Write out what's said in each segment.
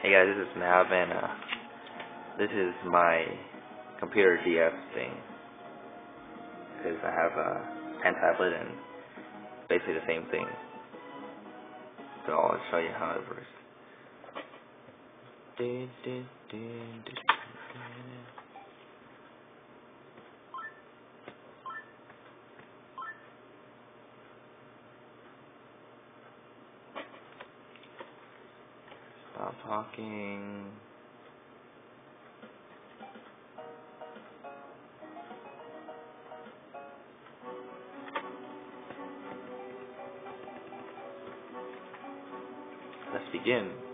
Hey guys, this is Nav and uh, this is my computer DS thing because I have a pen tablet and basically the same thing. So I'll show you how it works. Stop talking. Let's begin.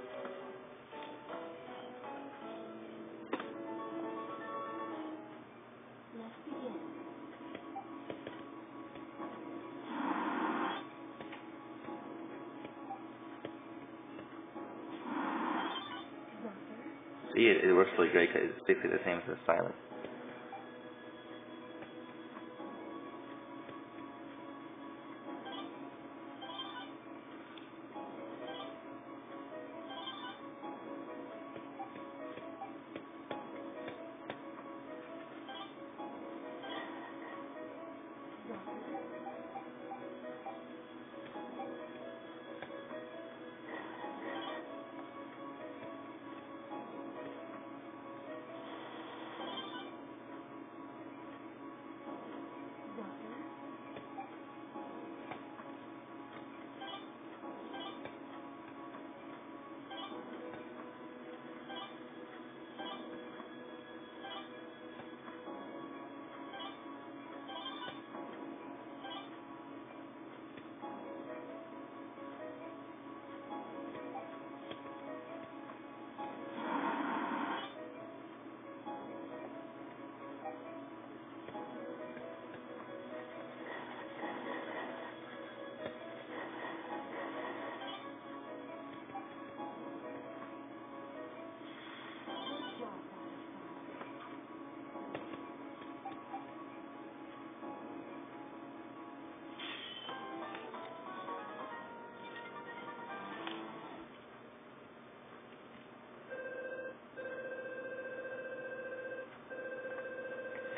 It, it works really great because it's basically the same as the silent.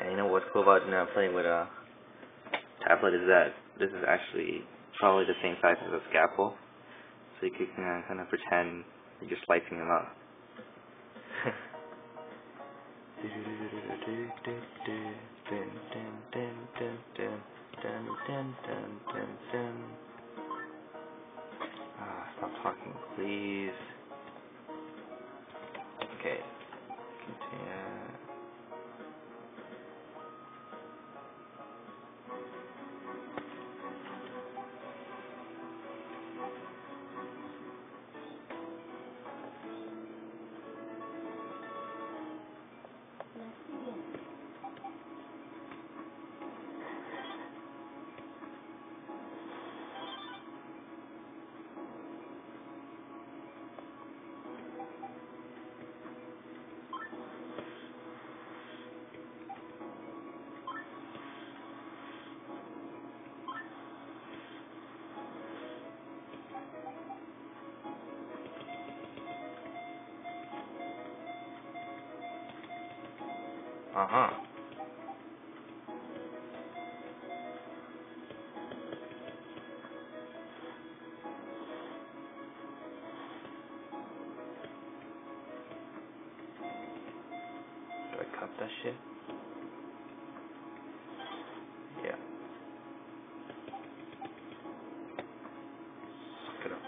And you know what's cool about now playing with a tablet is that this is actually probably the same size as a scalpel. So you can uh, kind of pretend you're just slicing them up. ah, stop talking, please. Okay. Continue. Uh huh. Do I cut that shit? Yeah. It up.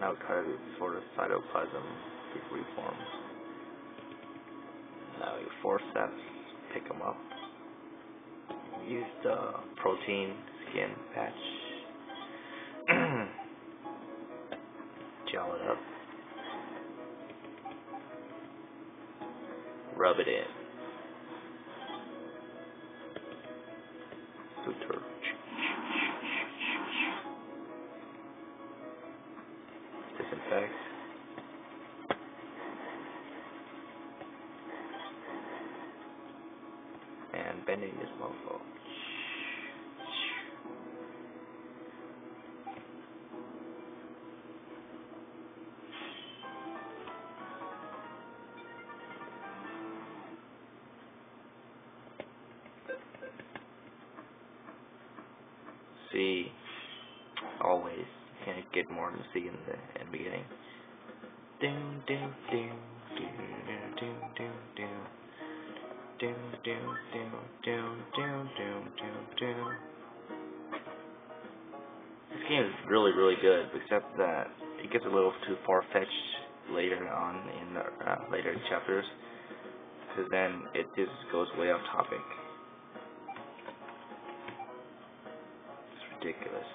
Now cut it sort of cytoplasm reform. Now your forceps, pick them up. Use the protein skin patch. Gel it up. Rub it in. I'm bending this mofo. See, always, can't get more than see in the, in the beginning. Ding, ding, ding. Doom, doom, doom, doom, doom, doom, doom. This game is really, really good, except that it gets a little too far-fetched later on in the uh, later chapters, because then it just goes way off topic. It's ridiculous.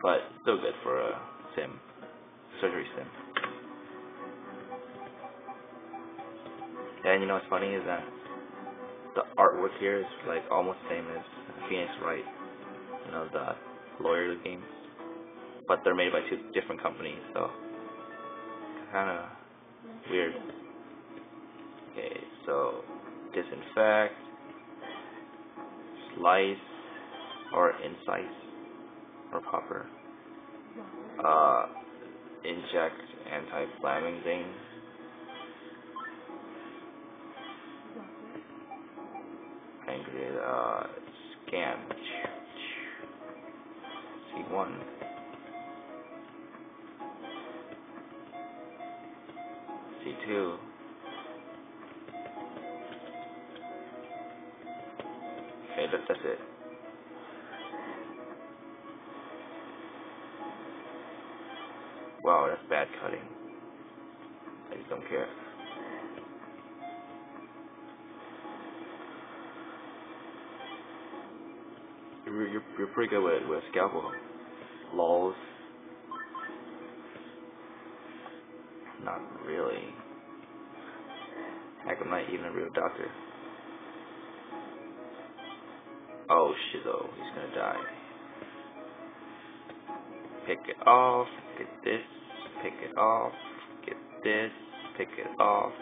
But still good for a sim, surgery sim. And you know what's funny is that the artwork here is like almost same as Phoenix Wright, you know, the lawyer game. But they're made by two different companies, so kind of weird. Okay, so disinfect, slice, or incise, or popper. Uh, inject anti-flamming uh, scan. C1. C2. Okay, that, that's it. Wow, that's bad cutting. I just don't care. You're, you're, pretty good with, with scalpel. Lols. Not really. Heck, I'm not even a real doctor. Oh, shit, though. he's gonna die. Pick it off, get this, pick it off, get this, pick it off,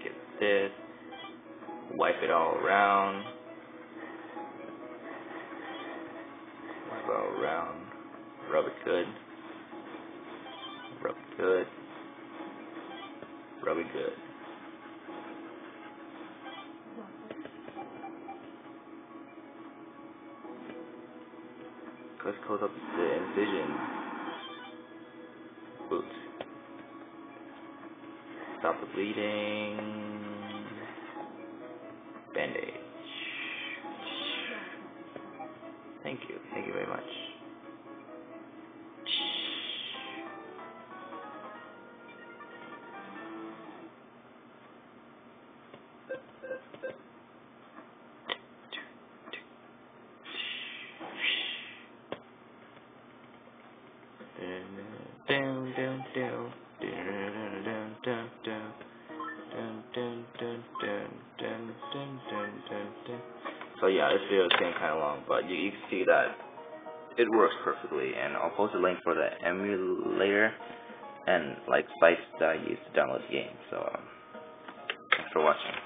get this, wipe it all around. Wipe around. Rub it good. Rub it good. Rub it good. Let's close up the incision. Boot. Stop the bleeding. Thank you. Thank you very much. Down, down, down. Down, down, down, down. Dun, dun, dun, So yeah, this video is getting kind of long, but you, you can see that it works perfectly, and I'll post a link for the emulator and like sites that I use to download the game. So um, thanks for watching.